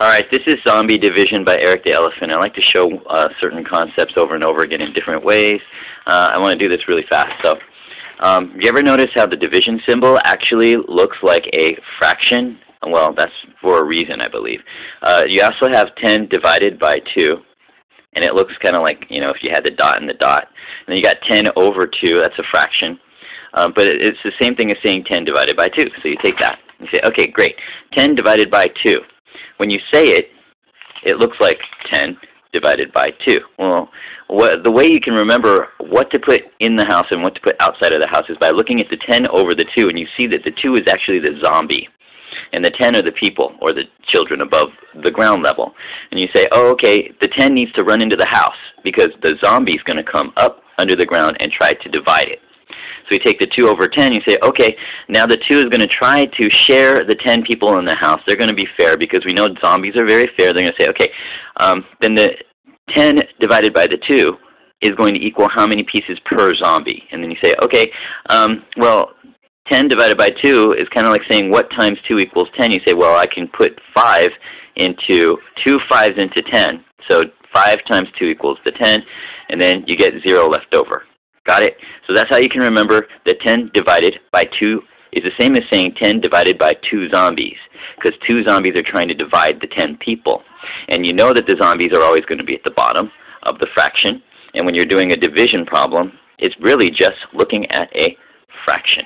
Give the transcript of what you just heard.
Alright, this is Zombie Division by Eric the Elephant. I like to show uh, certain concepts over and over again in different ways. Uh, I want to do this really fast. So, um, you ever notice how the division symbol actually looks like a fraction? Well, that's for a reason, I believe. Uh, you also have 10 divided by 2, and it looks kind of like, you know, if you had the dot and the dot. And then you got 10 over 2, that's a fraction. Um, but it's the same thing as saying 10 divided by 2. So you take that. You say, okay, great. 10 divided by 2 when you say it, it looks like 10 divided by 2. Well, what, the way you can remember what to put in the house and what to put outside of the house is by looking at the 10 over the 2, and you see that the 2 is actually the zombie, and the 10 are the people, or the children above the ground level. And you say, oh, okay, the 10 needs to run into the house, because the zombie is going to come up under the ground and try to divide it. So you take the 2 over 10, you say, okay, now the 2 is going to try to share the 10 people in the house. They're going to be fair because we know zombies are very fair. They're going to say, okay, um, then the 10 divided by the 2 is going to equal how many pieces per zombie. And then you say, okay, um, well, 10 divided by 2 is kind of like saying what times 2 equals 10. You say, well, I can put 5 into 2 5s into 10. So 5 times 2 equals the 10, and then you get 0 left over. Got it? So that's how you can remember that 10 divided by 2 is the same as saying 10 divided by 2 zombies, because 2 zombies are trying to divide the 10 people. And you know that the zombies are always going to be at the bottom of the fraction, and when you're doing a division problem, it's really just looking at a fraction.